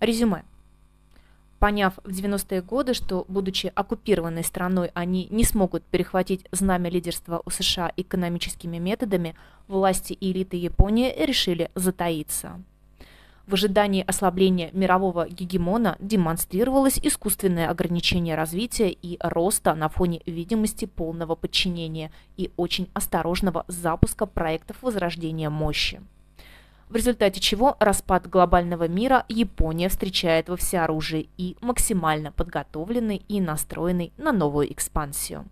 Резюме. Поняв в 90-е годы, что, будучи оккупированной страной, они не смогут перехватить знамя лидерства у США экономическими методами, власти и элиты Японии решили затаиться. В ожидании ослабления мирового гегемона демонстрировалось искусственное ограничение развития и роста на фоне видимости полного подчинения и очень осторожного запуска проектов возрождения мощи в результате чего распад глобального мира Япония встречает во всеоружии и максимально подготовленный и настроенный на новую экспансию.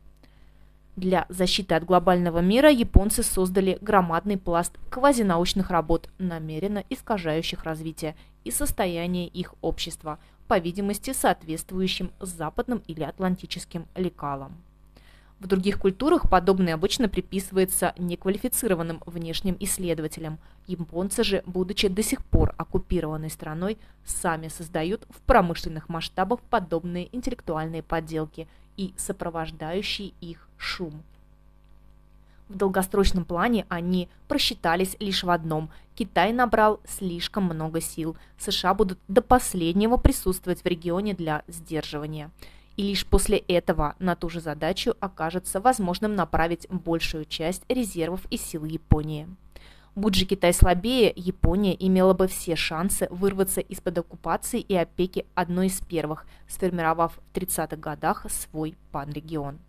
Для защиты от глобального мира японцы создали громадный пласт квазинаучных работ, намеренно искажающих развитие и состояние их общества, по видимости соответствующим западным или атлантическим лекалам. В других культурах подобное обычно приписывается неквалифицированным внешним исследователям. Японцы же, будучи до сих пор оккупированной страной, сами создают в промышленных масштабах подобные интеллектуальные подделки и сопровождающий их шум. В долгосрочном плане они просчитались лишь в одном. Китай набрал слишком много сил. США будут до последнего присутствовать в регионе для сдерживания и лишь после этого на ту же задачу окажется возможным направить большую часть резервов и сил Японии. Будь же Китай слабее, Япония имела бы все шансы вырваться из-под оккупации и опеки одной из первых, сформировав в 30-х годах свой панрегион.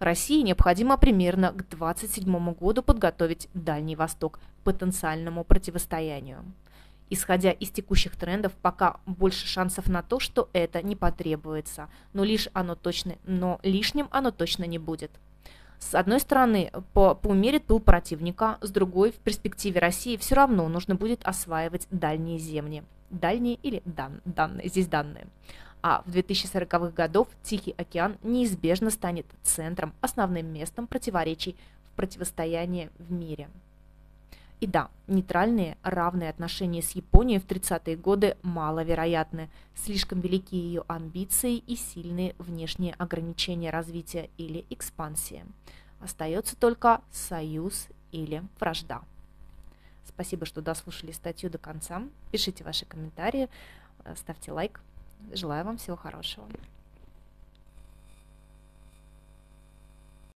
России необходимо примерно к 27 году подготовить Дальний Восток к потенциальному противостоянию. Исходя из текущих трендов, пока больше шансов на то, что это не потребуется, но, лишь оно точно, но лишним оно точно не будет. С одной стороны, по, поумерит пыл противника, с другой, в перспективе России все равно нужно будет осваивать дальние земли. Дальние или дан, данные, здесь данные. А в 2040-х годов Тихий океан неизбежно станет центром, основным местом противоречий в противостоянии в мире. И да, нейтральные, равные отношения с Японией в 30-е годы маловероятны. Слишком велики ее амбиции и сильные внешние ограничения развития или экспансии. Остается только союз или вражда. Спасибо, что дослушали статью до конца. Пишите ваши комментарии, ставьте лайк. Желаю вам всего хорошего.